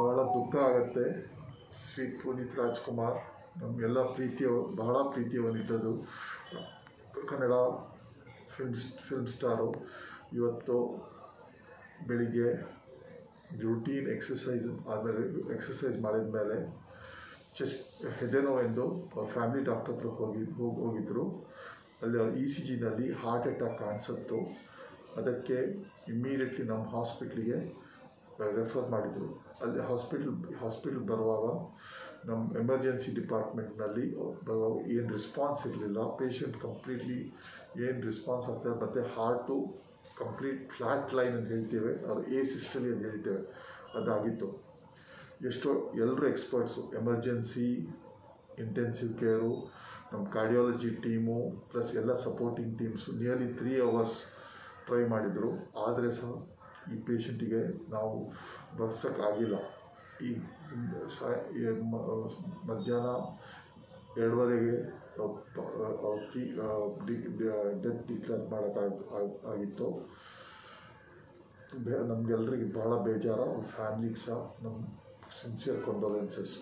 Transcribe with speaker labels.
Speaker 1: ಬಹಳ ದುಃಖ ಆಗುತ್ತೆ. ಶ್ರೀ ಪುನೀತ್ ರಾಜ್ಕುಮಾರ್, ನಮಗೆಲ್ಲ ಪ್ರೀತಿಯ ಬಹಳ ಪ್ರೀತಿಯವನಿದ್ದದು ಕನ್ನಡ ಫಿಲ್ಮ್ ಫಿಲ್ಮ್ ಸ್ಟಾರು ಇವತ್ತು ಬೆಳಿಗ್ಗೆ ರುಟೀನ್ ಎಕ್ಸಸೈಸ್ ಆದಮೇಲೆ ಎಕ್ಸಸೈಸ್ ಮಾಡಿದ ಮೇಲೆ ಚೆಸ್ಟ್ ಹೆದೆನೋವೆಂದು ಅವ್ರ ಫ್ಯಾಮಿಲಿ ಡಾಕ್ಟರ್ ಹತ್ರ ಹೋಗಿ ಹೋಗಿ ಹೋಗಿದ್ದರು ಅಲ್ಲಿ ಇ ಸಿ ಜಿನಲ್ಲಿ ಹಾರ್ಟ್ ಅಟ್ಯಾಕ್ ಕಾಣಿಸುತ್ತೋ. ಅದಕ್ಕೆ ಇಮ್ಮಿಡಿಯೇಟ್ಲಿ ನಮ್ಮ ಹಾಸ್ಪಿಟ್ಲಿಗೆ ರೆಫರ್ ಮಾಡಿದರು. ಅಲ್ಲಿ ಹಾಸ್ಪಿಟಲ್ ಹಾಸ್ಪಿಟಲ್ ಬರುವಾಗ ನಮ್ಮ ಎಮರ್ಜೆನ್ಸಿ ಡಿಪಾರ್ಟ್ಮೆಂಟ್ನಲ್ಲಿ ಏನು ರೆಸ್ಪಾನ್ಸ್ ಇರಲಿಲ್ಲ. ಪೇಷಂಟ್ ಕಂಪ್ಲೀಟ್ಲಿ ಏನು ರೆಸ್ಪಾನ್ಸ್ ಆಗ್ತದೆ. ಮತ್ತು ಹಾರ್ಟು ಕಂಪ್ಲೀಟ್ ಫ್ಲ್ಯಾಟ್ ಲೈನ್ ಅಂತ ಹೇಳ್ತೇವೆ. ಅದು ಎ ಸಿಸ್ಟಲಿ ಅಂತ ಹೇಳ್ತೇವೆ. ಅದಾಗಿತ್ತು. ಎಷ್ಟೋ ಎಲ್ಲರೂ ಎಕ್ಸ್ಪರ್ಟ್ಸು ಎಮರ್ಜೆನ್ಸಿ ಇಂಟೆನ್ಸಿವ್ ಕೇರು ನಮ್ಮ ಕಾರ್ಡಿಯಾಲಜಿ ಟೀಮು ಪ್ಲಸ್ ಎಲ್ಲ supporting teams nearly three hours try ಮಾಡಿದರು. ಆದರೆ ಸಹ ಈ ಪೇಷಂಟಿಗೆ ನಾವು ಬರ್ಸೋಕ್ಕಾಗಿಲ್ಲ ಈ ಮಧ್ಯಾಹ್ನ ಎರಡುವರೆಗೆ ಡೆತ್ ಡಿಕ್ಲೇರ್ ಮಾಡೋಕ್ಕಾಗ ಆಗಿತ್ತು. ನಮಗೆಲ್ಲರಿಗೆ ಬಹಳ ಬೇಜಾರು. ಫ್ಯಾಮ್ಲಿಗೆ ಸಹ ನಮ್ಮ ಸಿನ್ಸಿಯರ್ ಕಂಡೋಲೆನ್ಸಸ್